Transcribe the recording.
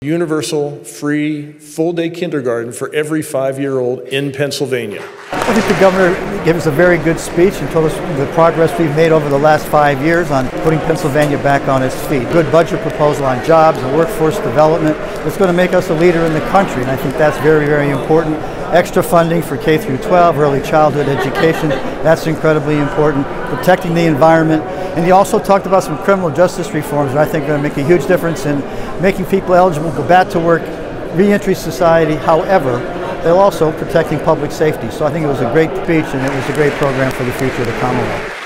universal, free, full day kindergarten for every five year old in Pennsylvania. I think the governor gave us a very good speech and told us the progress we've made over the last five years on putting Pennsylvania back on its feet. Good budget proposal on jobs and workforce development that's going to make us a leader in the country, and I think that's very, very important. Extra funding for K through 12, early childhood education, that's incredibly important. Protecting the environment, and he also talked about some criminal justice reforms that I think are going to make a huge difference in making people eligible go back to work, reentry society. However, they're also protecting public safety. So I think it was a great speech and it was a great program for the future of the Commonwealth.